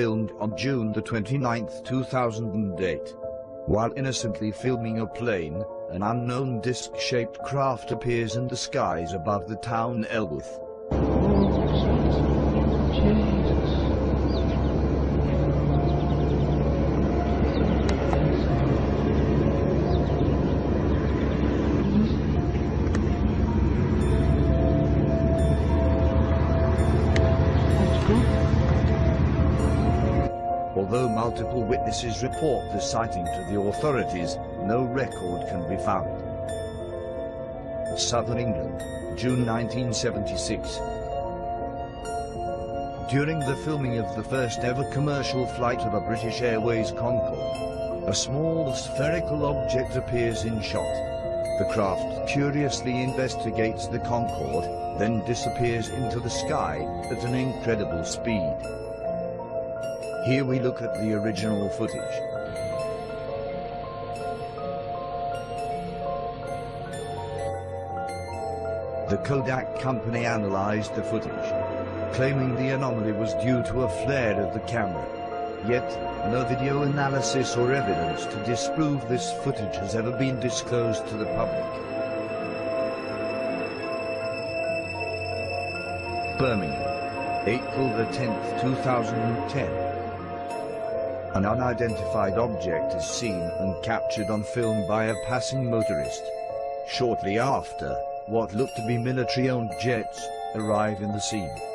filmed on June the 29th, 2008. While innocently filming a plane, an unknown disc-shaped craft appears in the skies above the town Elworth. Although multiple witnesses report the sighting to the authorities, no record can be found. Southern England, June 1976. During the filming of the first ever commercial flight of a British Airways Concorde, a small spherical object appears in shot. The craft curiously investigates the Concorde, then disappears into the sky at an incredible speed. Here we look at the original footage. The Kodak company analyzed the footage, claiming the anomaly was due to a flare of the camera. Yet, no video analysis or evidence to disprove this footage has ever been disclosed to the public. Birmingham, April the 10th, 2010. An unidentified object is seen and captured on film by a passing motorist. Shortly after, what looked to be military-owned jets arrive in the scene.